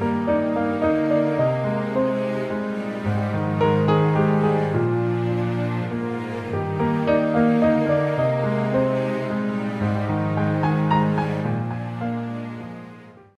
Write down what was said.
m